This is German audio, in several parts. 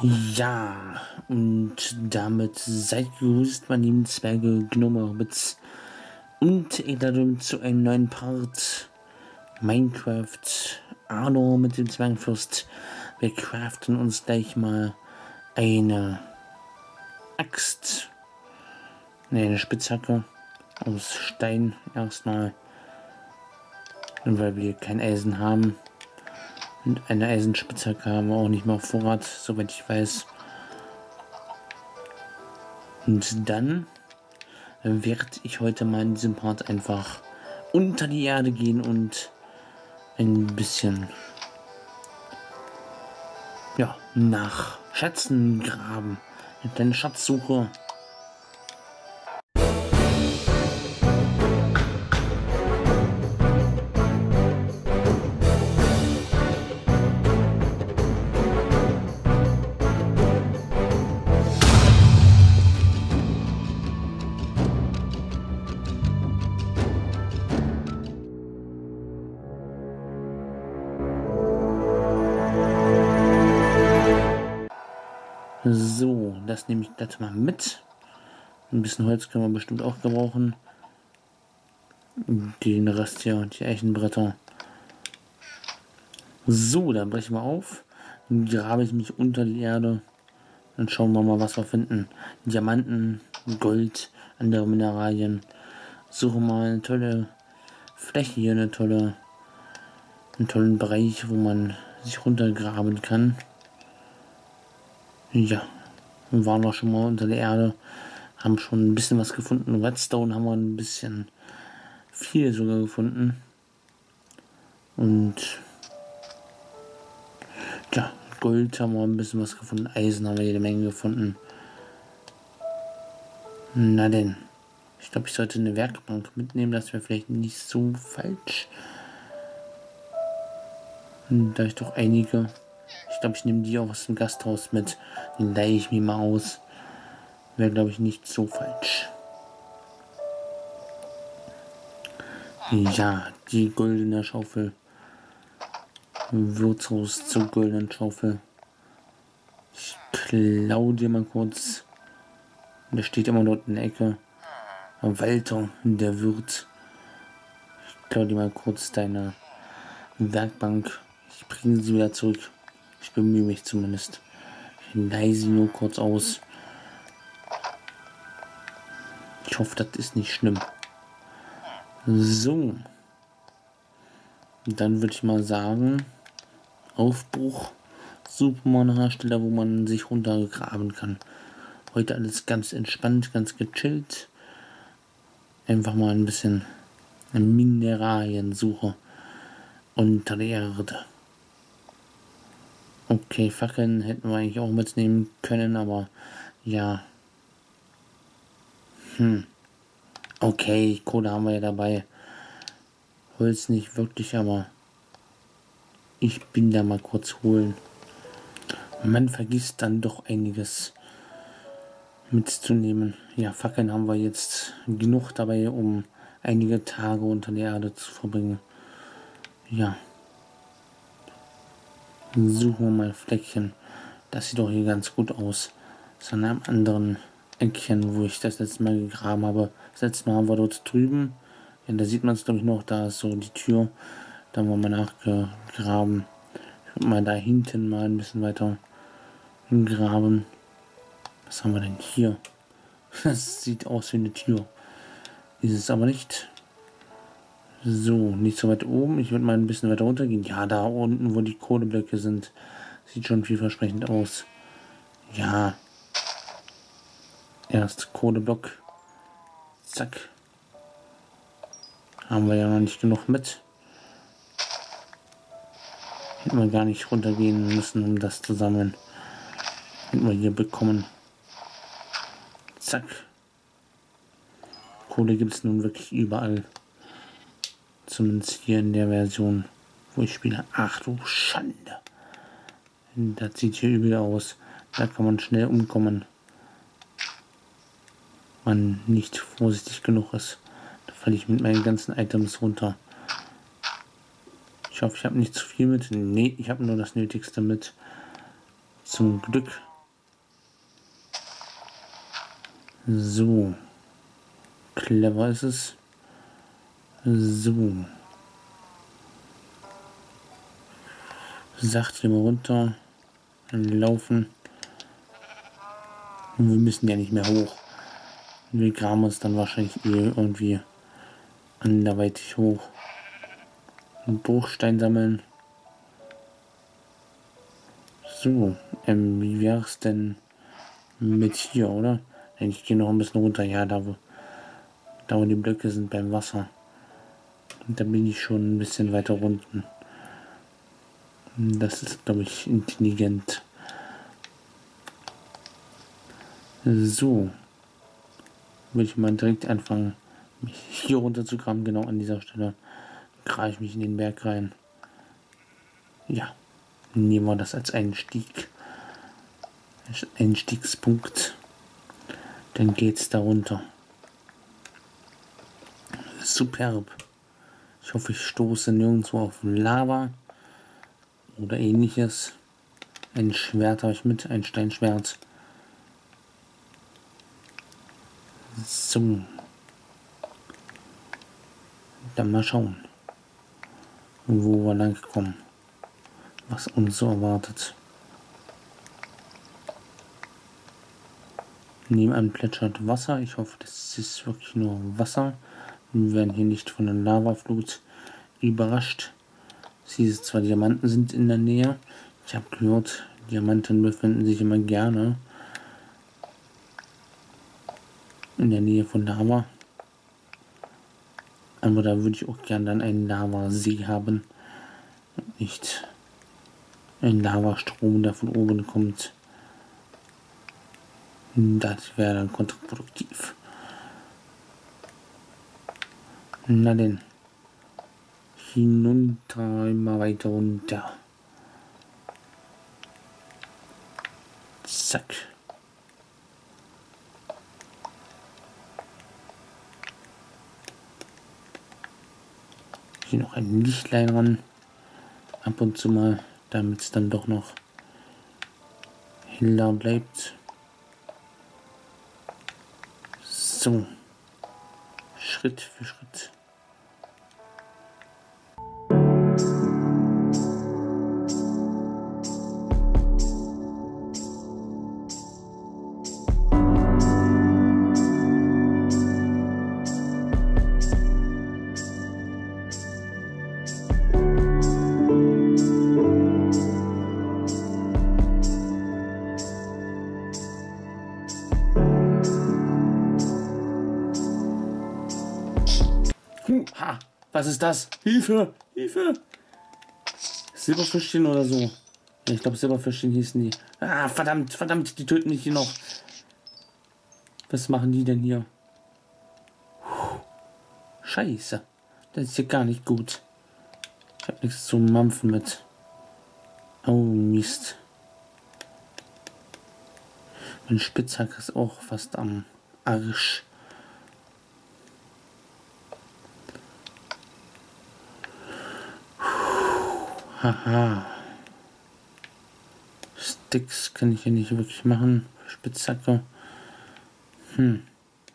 Ja, und damit seid gegrüßt, meine lieben Zwerge, Gnome, Hobbits und Edadum zu einem neuen Part Minecraft Arno mit dem Zwergenfürst. Wir craften uns gleich mal eine Axt, ne, eine Spitzhacke aus Stein erstmal, weil wir kein Eisen haben. Und eine Eisenspitzhacke haben wir auch nicht mehr auf Vorrat, soweit ich weiß. Und dann werde ich heute mal in diesem Part einfach unter die Erde gehen und ein bisschen ja, nach Schätzen graben. Eine kleine Schatzsuche. So, das nehme ich gleich mal mit. Ein bisschen Holz können wir bestimmt auch gebrauchen. Den Rest hier, die Eichenbretter. So, dann brechen wir auf. Dann grabe ich mich unter die Erde. Dann schauen wir mal, was wir finden. Diamanten, Gold, andere Mineralien. Suche mal eine tolle Fläche hier, eine tolle, einen tollen Bereich, wo man sich runtergraben kann. Ja, wir waren auch schon mal unter der Erde, haben schon ein bisschen was gefunden. Redstone haben wir ein bisschen viel sogar gefunden. Und ja, Gold haben wir ein bisschen was gefunden. Eisen haben wir jede Menge gefunden. Na denn, ich glaube, ich sollte eine Werkbank mitnehmen. Das wäre vielleicht nicht so falsch. Da ich doch einige ich glaube, ich nehme die auch aus dem Gasthaus mit. Den leihe ich mir mal aus. Wäre, glaube ich, nicht so falsch. Ja, die goldene Schaufel. Wirtshaus zur goldenen Schaufel. Ich klaue dir mal kurz. Da steht immer dort in der Ecke. Walter, der Wirt. Ich klaue dir mal kurz deine Werkbank. Ich bringe sie wieder zurück. Ich bemühe mich zumindest. Ich leise nur kurz aus. Ich hoffe, das ist nicht schlimm. So. Dann würde ich mal sagen, Aufbruch. Stelle, wo man sich runtergraben kann. Heute alles ganz entspannt, ganz gechillt. Einfach mal ein bisschen Mineraliensuche unter der Erde. Okay, Fackeln hätten wir eigentlich auch mitnehmen können, aber ja. Hm. Okay, Kohle haben wir ja dabei. Holz nicht wirklich, aber ich bin da mal kurz holen. Man vergisst dann doch einiges mitzunehmen. Ja, Fackeln haben wir jetzt genug dabei, um einige Tage unter der Erde zu verbringen. Ja. Suchen wir mal Fleckchen. Das sieht doch hier ganz gut aus. Das an einem anderen Eckchen, wo ich das letzte Mal gegraben habe. Das letzte Mal wir dort drüben. Ja, da sieht man es glaube ich noch. Da ist so die Tür. Da haben wir mal nachgegraben. Ich würde mal da hinten mal ein bisschen weiter graben. Was haben wir denn hier? Das sieht aus wie eine Tür. Ist es aber nicht. So, nicht so weit oben. Ich würde mal ein bisschen weiter runter gehen. Ja, da unten, wo die Kohleblöcke sind. Sieht schon vielversprechend aus. Ja. Erst Kohleblock. Zack. Haben wir ja noch nicht genug mit. Hätten wir gar nicht runtergehen müssen, um das zu sammeln. Hätten wir hier bekommen. Zack. Kohle gibt es nun wirklich überall. Zumindest hier in der Version, wo ich spiele. Ach du Schande. Das sieht hier übel aus. Da kann man schnell umkommen. Wenn Man nicht vorsichtig genug ist. Da falle ich mit meinen ganzen Items runter. Ich hoffe, ich habe nicht zu viel mit. Nee, ich habe nur das Nötigste mit. Zum Glück. So. Clever ist es. So. Sacht hier mal runter. Laufen. Und wir müssen ja nicht mehr hoch. Wir graben uns dann wahrscheinlich eh irgendwie anderweitig hoch. Einen Bruchstein sammeln. So, ähm, wie wäre es denn mit hier, oder? Ich gehe noch ein bisschen runter, ja, da wo, da wo die Blöcke sind beim Wasser. Da bin ich schon ein bisschen weiter unten. Das ist, glaube ich, intelligent. So. Würde ich mal direkt anfangen, mich hier runter zu graben, genau an dieser Stelle. Grabe ich mich in den Berg rein. Ja. Nehmen wir das als Einstieg. Einstiegspunkt. Dann geht's darunter. Superb. Ich hoffe, ich stoße nirgendwo auf Lava oder ähnliches. Ein Schwert habe ich mit, ein Steinschwert. So. Dann mal schauen, wo wir lang kommen, was uns so erwartet. Nebenan plätschert Wasser. Ich hoffe, das ist wirklich nur Wasser. Wir werden hier nicht von der Lavaflut überrascht. Sie zwar Diamanten sind in der Nähe. Ich habe gehört, Diamanten befinden sich immer gerne in der Nähe von Lava. Aber da würde ich auch gerne dann einen Lavasee haben. Nicht ein Lavastrom, der von oben kommt. Das wäre dann kontraproduktiv. Na denn. Hinunter, immer weiter runter. Zack. Hier noch ein Lichtlein ran. Ab und zu mal, damit es dann doch noch heller bleibt. So. Schritt für Schritt. Ist das? Hilfe, Hilfe. Silberfischchen oder so. Ich glaube, Silberfischchen hießen die. Ah, verdammt, verdammt, die töten mich hier noch. Was machen die denn hier? Scheiße. Das ist hier gar nicht gut. Ich habe nichts zum Mampfen mit. Oh, Mist. Mein Spitzhack ist auch fast am Arsch. Haha. Sticks kann ich hier nicht wirklich machen. Spitzhacke. Hm.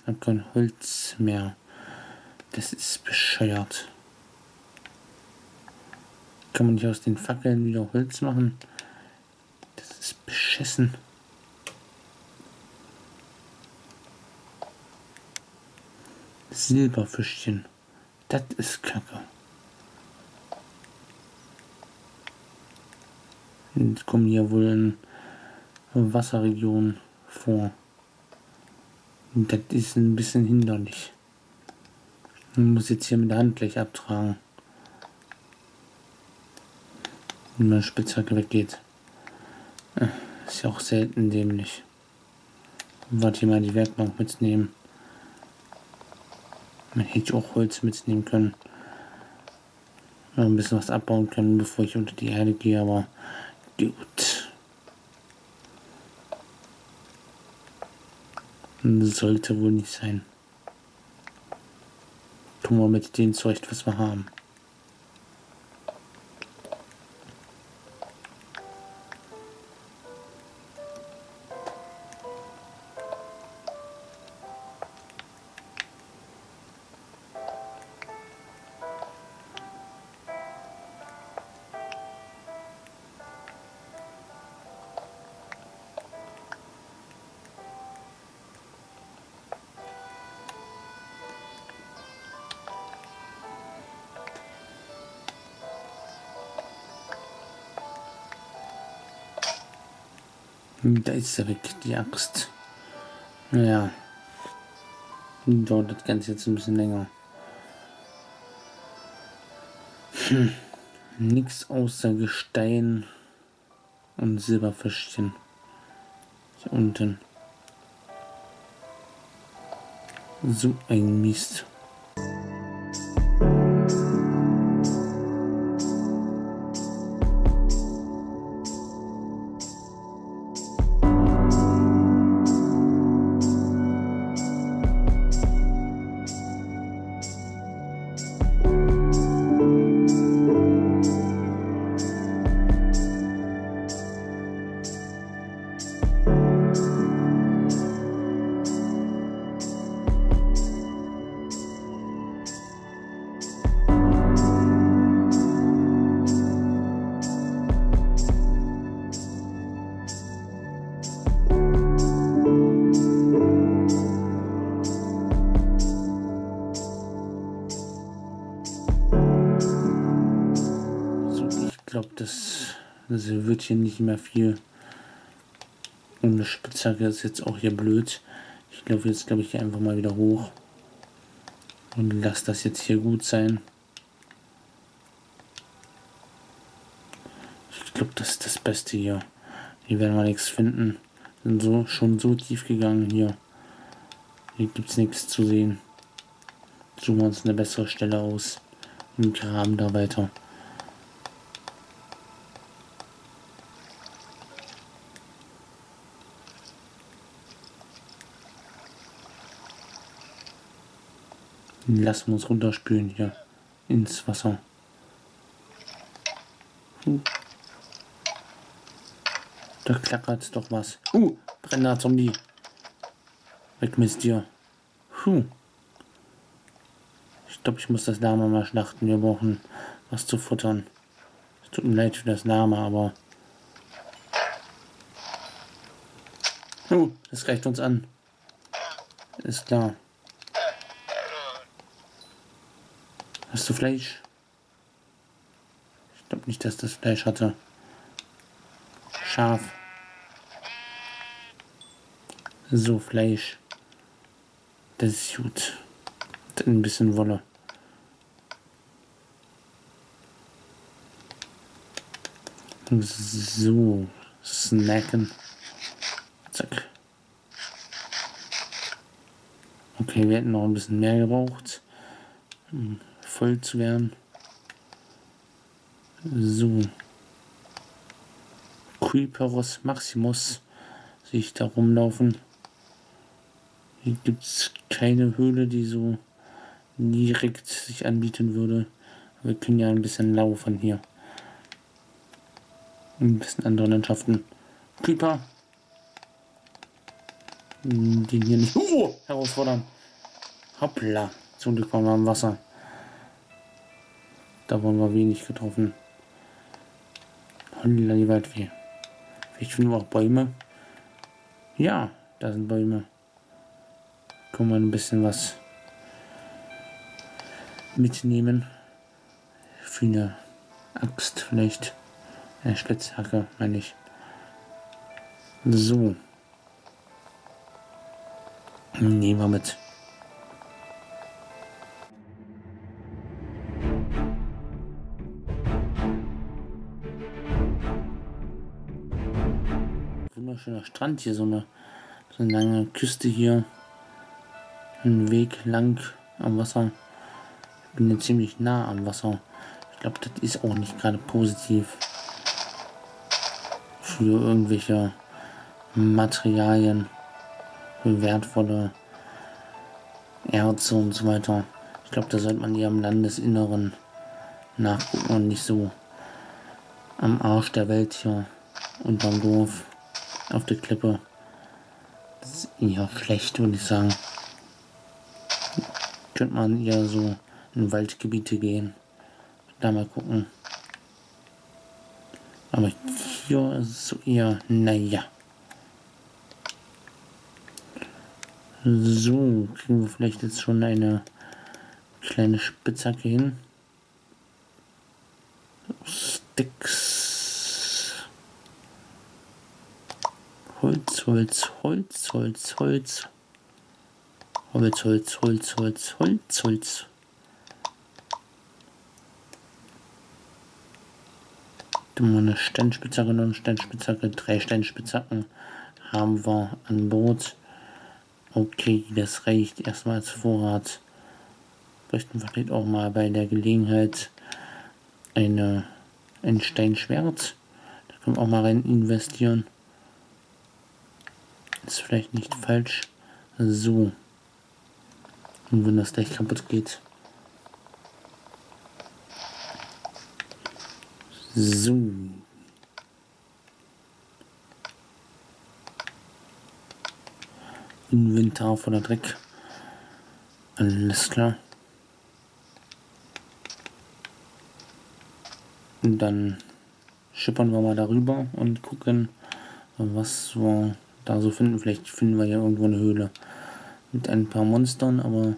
Hab kein Holz mehr. Das ist bescheuert. Kann man nicht aus den Fackeln wieder Holz machen? Das ist beschissen. Silberfischchen. Das ist kacke. Und kommen hier wohl in Wasserregionen vor. Und das ist ein bisschen hinderlich. Man muss jetzt hier mit der Hand gleich abtragen. Wenn meine Spitzhacke weggeht. Äh, ist ja auch selten dämlich. Warte hier mal die Werkbank mitnehmen. Man hätte auch Holz mitnehmen können. Noch ein bisschen was abbauen können, bevor ich unter die Erde gehe, aber Gut. Sollte wohl nicht sein. Tun wir mit denen zurecht, was wir haben. Da ist er weg, die Axt. Naja. Dauert das Ganze jetzt ein bisschen länger. Hm. Nix außer Gestein und Silberfischchen. Hier unten. So ein Mist. Hier nicht mehr viel. Und eine Spitzhacke ist jetzt auch hier blöd. Ich glaube, jetzt glaube ich hier einfach mal wieder hoch. Und lass das jetzt hier gut sein. Ich glaube, das ist das Beste hier. Hier werden wir nichts finden. Sind so schon so tief gegangen hier. Hier gibt es nichts zu sehen. Suchen wir uns eine bessere Stelle aus. Und graben da weiter. Lassen wir uns runterspülen hier ins Wasser. Uh. Da klackert doch was. Uh, brennender Zombie. Weg mit dir. Puh. Ich glaube, ich muss das Lama mal schlachten. Wir brauchen was zu futtern. Es tut mir leid für das Lama, aber... Uh, das reicht uns an. Ist klar. Hast du Fleisch? Ich glaube nicht, dass das Fleisch hatte. Scharf. So, Fleisch. Das ist gut. Dann ein bisschen Wolle. So, snacken. Zack. Okay, wir hätten noch ein bisschen mehr gebraucht. Hm voll zu werden. So. Creeperos Maximus sehe ich da rumlaufen. Hier gibt es keine Höhle, die so direkt sich anbieten würde. wir können ja ein bisschen laufen hier. Ein bisschen andere Landschaften. Creeper. Den hier nicht oh, herausfordern. Hoppla. Zum Glück waren wir am Wasser. Da wurden wir wenig getroffen. Holla die Waldfee. Vielleicht finden wir auch Bäume. Ja, da sind Bäume. Können wir ein bisschen was mitnehmen. Für eine Axt vielleicht. Eine Spitzhacke, meine ich. So. Nehmen wir mit. Wunderschöner Strand hier, so eine, so eine lange Küste hier. Ein Weg lang am Wasser. Ich bin jetzt ziemlich nah am Wasser. Ich glaube, das ist auch nicht gerade positiv für irgendwelche Materialien, für wertvolle Erze und so weiter. Ich glaube, da sollte man eher im Landesinneren nachgucken und nicht so am Arsch der Welt hier unterm Dorf auf der Klippe. Das ist eher schlecht, würde ich sagen. Könnte man eher so in Waldgebiete gehen. Da mal gucken. Aber hier ist es so eher, naja. So, kriegen wir vielleicht jetzt schon eine kleine Spitzhacke hin. Sticks. Holz, Holz, Holz, Holz, Holz. Holz, Holz, Holz, Holz, Holz, Holz. Dann mal eine Steinspitzhacke und eine Steinspitzhacke, drei Steinspitzhacken haben wir an Bord. Okay, das reicht erstmal als Vorrat. Bräuchten vielleicht auch mal bei der Gelegenheit eine, ein Steinschwert. Da können wir auch mal rein investieren. Ist vielleicht nicht falsch. So. Und wenn das gleich kaputt geht. So. Inventar voller Dreck. Alles klar. Und dann schippern wir mal darüber und gucken, was wir da so finden. Vielleicht finden wir ja irgendwo eine Höhle mit ein paar Monstern, aber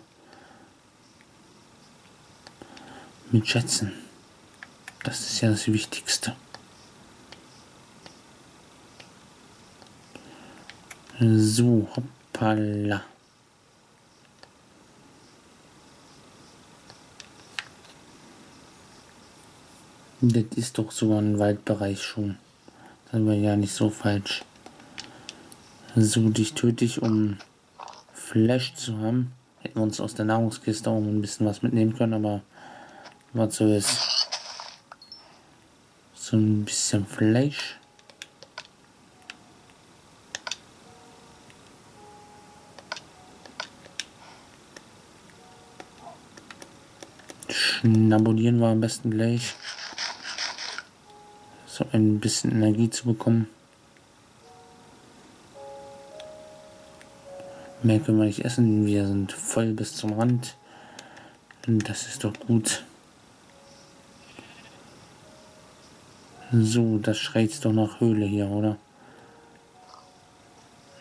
mit Schätzen. Das ist ja das Wichtigste. So, hoppala. Das ist doch so ein Waldbereich schon. Das wir ja nicht so falsch. So, dich töte ich, um Flash zu haben. Hätten wir uns aus der Nahrungskiste auch ein bisschen was mitnehmen können, aber was so ist. So ein bisschen Fleisch. Schnabulieren wir am besten gleich. So ein bisschen Energie zu bekommen. Mehr können wir nicht essen. Wir sind voll bis zum Rand. Und das ist doch gut. So, das schreit doch nach Höhle hier, oder?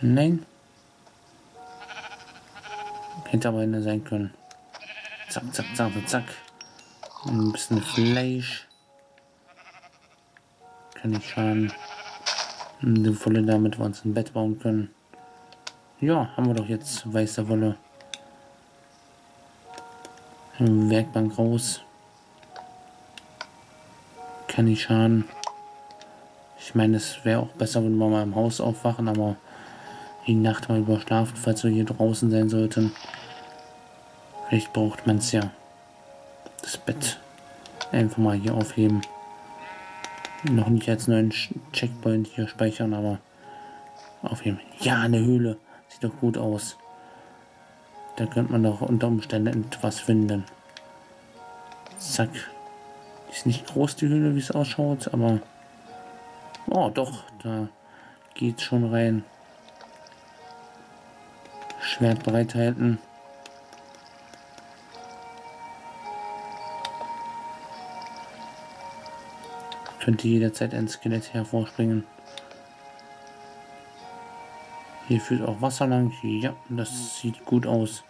Nein? Hätte aber eine sein können. Zack, zack, zack, zack. Ein bisschen Fleisch. Kann nicht schaden. Eine Wolle damit wir uns ein Bett bauen können. Ja, haben wir doch jetzt weiße Wolle. Werkbank raus. Kann nicht schaden. Ich meine, es wäre auch besser, wenn wir mal im Haus aufwachen, aber die Nacht mal überschlafen, falls wir hier draußen sein sollten. Vielleicht braucht man es ja. Das Bett einfach mal hier aufheben. Noch nicht als neuen Checkpoint hier speichern, aber aufheben. Ja, eine Höhle. Sieht doch gut aus. Da könnte man doch unter Umständen etwas finden. Zack. Ist nicht groß die Höhle, wie es ausschaut, aber... Oh, doch, da geht schon rein. Schwert bereithalten. Könnte jederzeit ein Skelett hervorspringen. Hier führt auch Wasser lang. Ja, das sieht gut aus.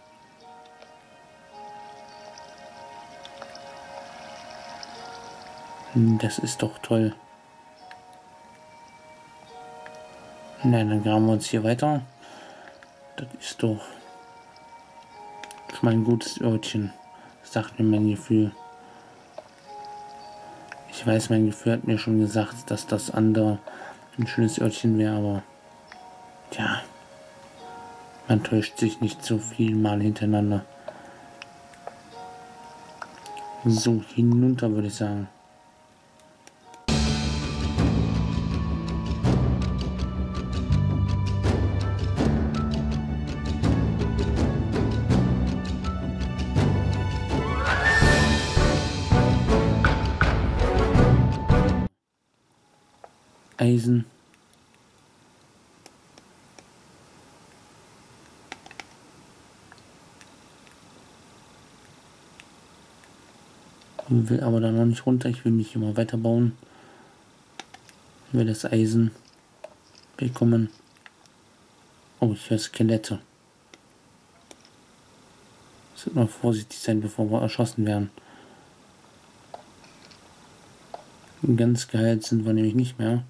Das ist doch toll. Nein, dann graben wir uns hier weiter. Das ist doch schon mal ein gutes Örtchen, sagt mir mein Gefühl. Ich weiß, mein Gefühl hat mir schon gesagt, dass das andere ein schönes Örtchen wäre, aber man täuscht sich nicht so viel mal hintereinander. So, hinunter würde ich sagen. Eisen. Will aber da noch nicht runter. Ich will mich immer weiter bauen. Ich will das Eisen bekommen. Oh, ich höre Skelette. Sollte mal vorsichtig sein, bevor wir erschossen werden. Ganz geheilt sind wir nämlich nicht mehr.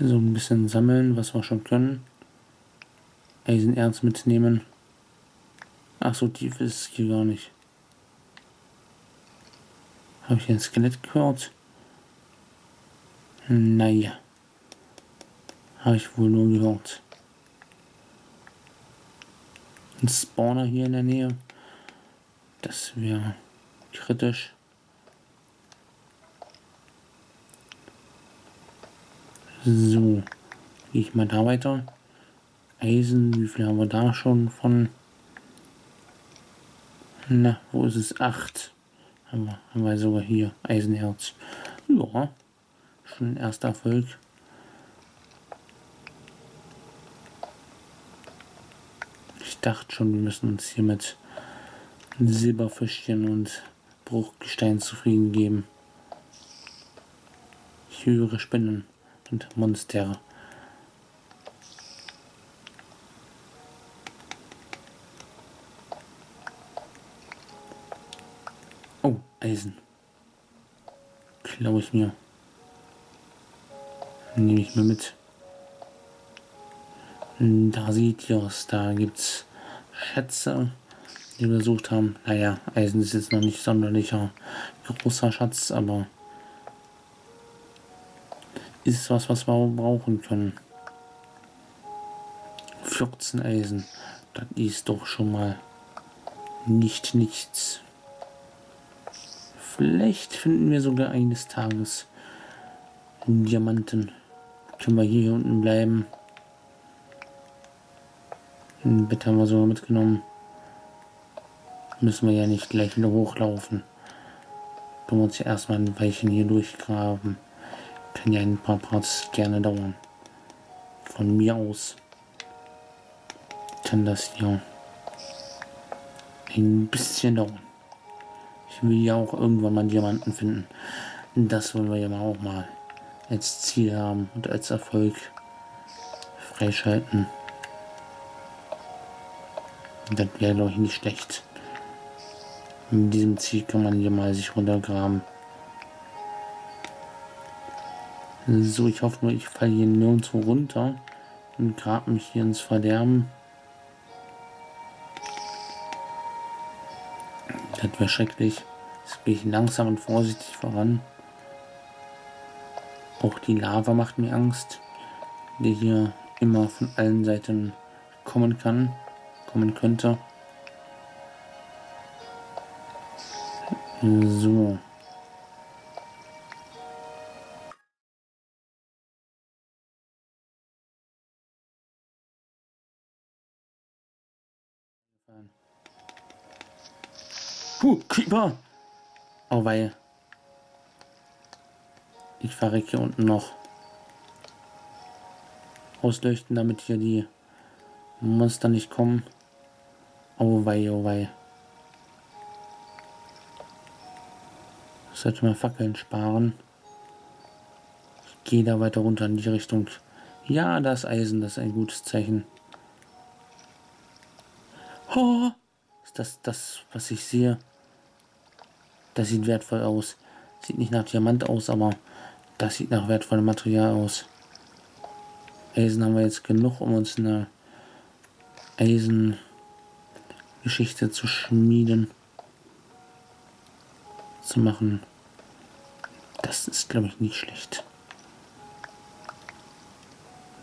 So ein bisschen sammeln, was wir schon können. Eisenerz mitnehmen. Ach, so tief ist es hier gar nicht. Habe ich ein Skelett gehört? Naja. Habe ich wohl nur gehört. Ein Spawner hier in der Nähe. Das wäre kritisch. So, gehe ich mal da weiter. Eisen, wie viel haben wir da schon von? Na, wo ist es? Acht. Haben wir, haben wir sogar hier. Eisenherz. Ja, schon ein erster Erfolg. Ich dachte schon, wir müssen uns hier mit Silberfischchen und Bruchgestein zufrieden geben. Ich höre Spinnen und Monster. Eisen. Glaube ich mir. Nehme ich mir mit. Da sieht ihr es, da gibt's Schätze, die wir gesucht haben. Naja, Eisen ist jetzt noch nicht sonderlicher großer Schatz, aber ist was, was wir brauchen können. 14 Eisen. Das ist doch schon mal nicht nichts. Vielleicht finden wir sogar eines Tages Diamanten. Können wir hier unten bleiben. Ein Bett haben wir sogar mitgenommen. Müssen wir ja nicht gleich wieder hochlaufen. Können wir uns ja erstmal ein Weilchen hier durchgraben. Kann ja ein paar Parts gerne dauern. Von mir aus kann das hier ein bisschen dauern. Ich will ja auch irgendwann mal Diamanten finden. Das wollen wir ja mal auch mal als Ziel haben und als Erfolg freischalten. Das wäre ich nicht schlecht. Mit diesem Ziel kann man hier mal sich runtergraben. So, ich hoffe nur, ich falle hier nirgendwo runter und grab mich hier ins Verderben. Wäre schrecklich. Jetzt gehe ich langsam und vorsichtig voran. Auch die Lava macht mir Angst, die hier immer von allen Seiten kommen kann, kommen könnte. So. Puh, Creeper! Oh, weil ich verrecke hier unten noch. Ausleuchten, damit hier die Monster nicht kommen. Oh wei, oh wei. Sollte mal Fackeln sparen. Ich gehe da weiter runter in die Richtung. Ja, das Eisen, das ist ein gutes Zeichen. Oh, ist das das, was ich sehe? Das sieht wertvoll aus. Sieht nicht nach Diamant aus, aber das sieht nach wertvollem Material aus. Eisen haben wir jetzt genug, um uns eine Eisengeschichte zu schmieden. Zu machen. Das ist, glaube ich, nicht schlecht.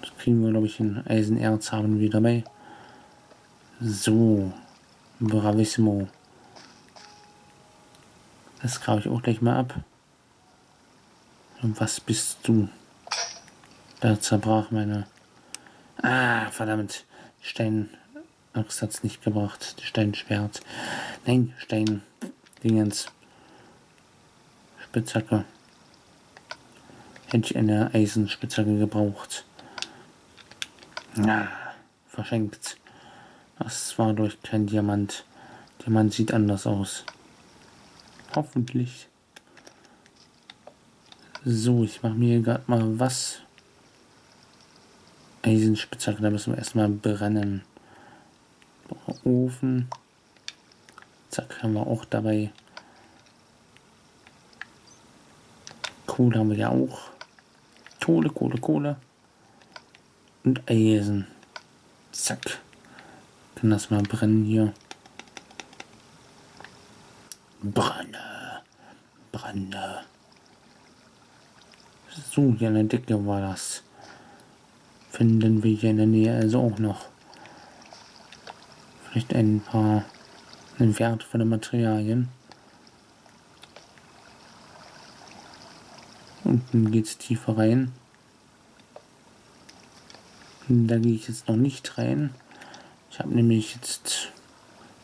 Das kriegen wir, glaube ich, in Eisenerz haben wir dabei. So. Bravissimo. Das grabe ich auch gleich mal ab. Und was bist du? Da zerbrach meine... Ah, verdammt. Stein... Axt es nicht gebracht. Steinschwert. Nein, Stein... Dingens. Spitzhacke. Hätte ich eine Eisenspitzhacke gebraucht. Ah, verschenkt. Das war durch kein Diamant. Diamant sieht anders aus. Hoffentlich. So, ich mache mir gerade mal was. Eisenspitzhacke, da müssen wir erstmal brennen. Ofen. Zack, haben wir auch dabei. Kohle haben wir ja auch. Kohle, Kohle, Kohle. Und Eisen. Zack. Kann das mal brennen hier. Brenne. Brenne. So, hier in der Decke war das. Finden wir hier in der Nähe also auch noch. Vielleicht ein paar einen Wert von den Materialien. Unten geht es tiefer rein. Da gehe ich jetzt noch nicht rein. Ich habe nämlich jetzt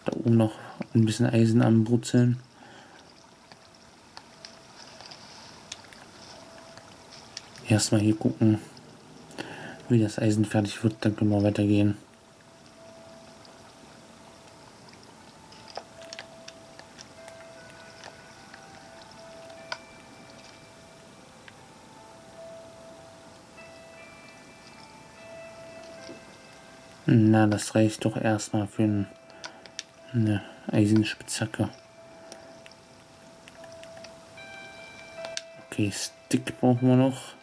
da oben noch ein bisschen Eisen am Brutzeln. Erstmal hier gucken, wie das Eisen fertig wird, dann können wir weitergehen. Na, das reicht doch erstmal für eine Eisenspitzhacke. Okay, Stick brauchen wir noch.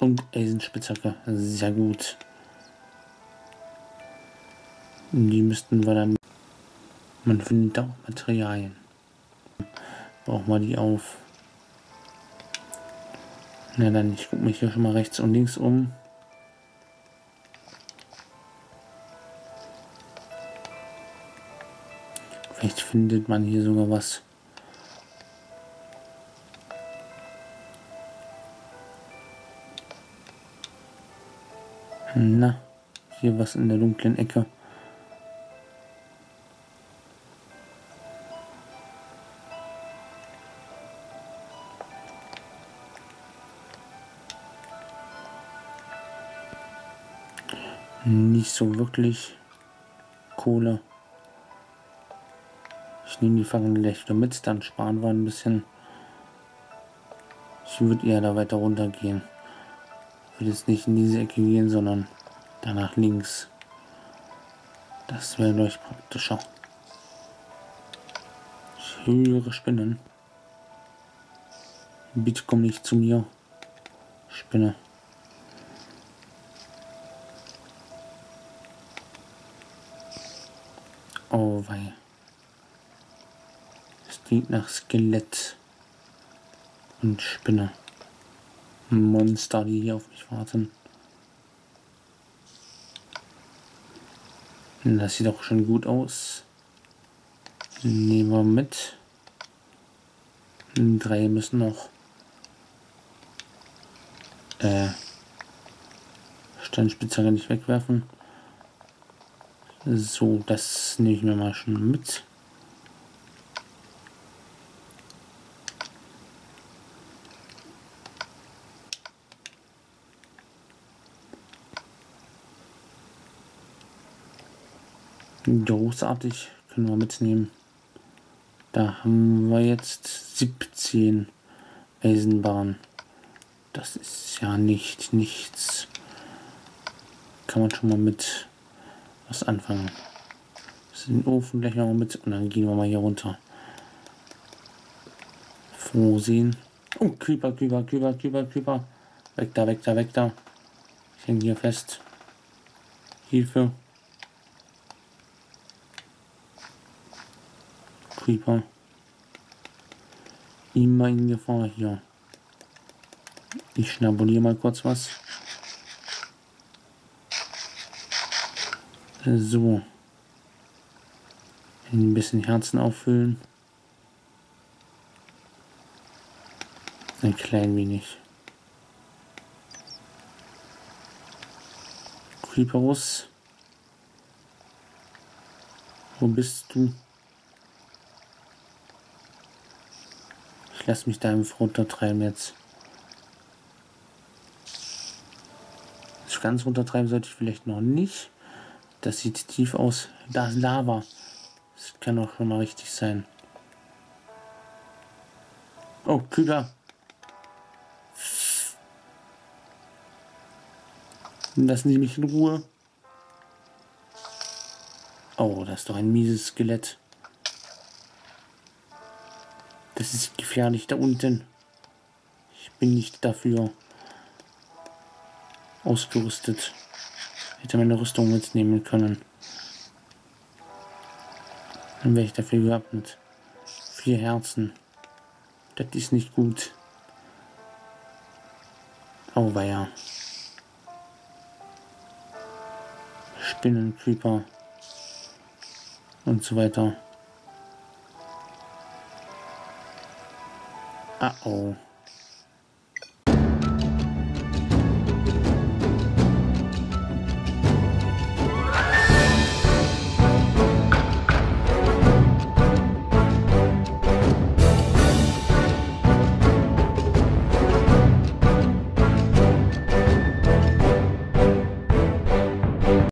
Und Eisenspitzhacke. Sehr gut. Die müssten wir dann. Man findet auch Materialien. Brauchen wir die auf. Na dann, ich gucke mich hier schon mal rechts und links um. Vielleicht findet man hier sogar was. Na, hier was in der dunklen Ecke. Nicht so wirklich Kohle. Ich nehme die Fangen gleich wieder mit, dann sparen wir ein bisschen. Ich würde eher da weiter runter gehen. Ich würde jetzt nicht in diese Ecke gehen, sondern da nach links. Das wäre durch praktischer. Ich höre Spinnen. Bitte komm nicht zu mir. Spinne. Wei. Es klingt nach Skelett und Spinne. Monster, die hier auf mich warten. Das sieht auch schon gut aus. Nehmen wir mit. Drei müssen noch. Äh. Steinspitzhacke nicht wegwerfen. So, das nehme ich mir mal schon mit. Großartig können wir mitnehmen. Da haben wir jetzt 17 Eisenbahnen. Das ist ja nicht nichts. Kann man schon mal mit was anfangen. Den Ofen gleich noch mit und dann gehen wir mal hier runter. Vorsehen. Oh, Creeper, Creeper, Creeper, Creeper, Creeper. Weg da, weg da, weg da. Ich hänge hier fest. Hilfe. Creeper. Immer in Gefahr hier. Ich schnabuliere mal kurz was. So. Ein bisschen Herzen auffüllen. Ein klein wenig. Creeperus. Wo bist du? Ich lasse mich da einfach runtertreiben jetzt. ganz runtertreiben sollte ich vielleicht noch nicht. Das sieht tief aus. Da ist Lava. Das kann auch schon mal richtig sein. Oh, Kühler. Lassen Sie mich in Ruhe. Oh, das ist doch ein mieses Skelett. Das ist gefährlich da unten. Ich bin nicht dafür. ausgerüstet. Hätte meine Rüstung mitnehmen können. Dann wäre ich dafür gewappnet. Vier Herzen. Das ist nicht gut. Oh, weia. Spinnencreeper und so weiter. Ah oh.